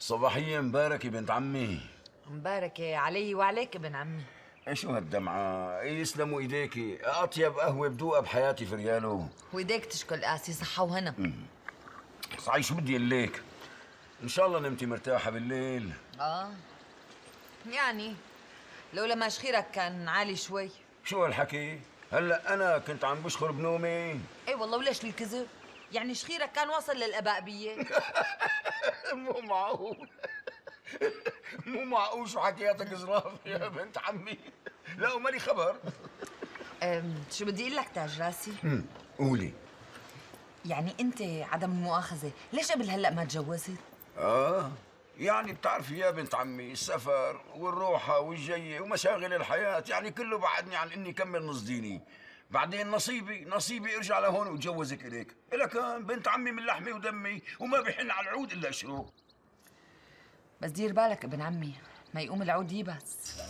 صباحية مباركة بنت عمي. مباركة علي وعليك ابن عمي. إيش هالدمعة؟ يسلموا ايديكي، أطيب قهوة بدوقها بحياتي في ريالو، وإيديك تشكل قاسي صحة وهنا. صحيح شو بدي لك؟ إن شاء الله نمتي مرتاحة بالليل، آه. يعني لولا ما شخيرك كان عالي شوي. شو هالحكي؟ هلأ أنا كنت عم بشخر بنومي. إي والله وليش الكذب يعني شخيرك كان واصل للأبابية؟ مو معقول. مو معقول شو حكياتك زراف يا بنت عمي. لا ومالي خبر. شو بدي أقول لك تاج راسي؟ قولي. يعني أنت عدم المؤاخذة ليش قبل هلأ ما تجوزت؟ آه يعني بتعرفي يا بنت عمي السفر والروحة والجية ومشاغل الحياة يعني كله بعدني عن إني كمل نص ديني بعدين نصيبي نصيبي ارجع لهون واتجوزك اليك كان بنت عمي من لحمي ودمي وما بحن على العود إلا شروق. بس دير بالك ابن عمي ما يقوم العود يبس.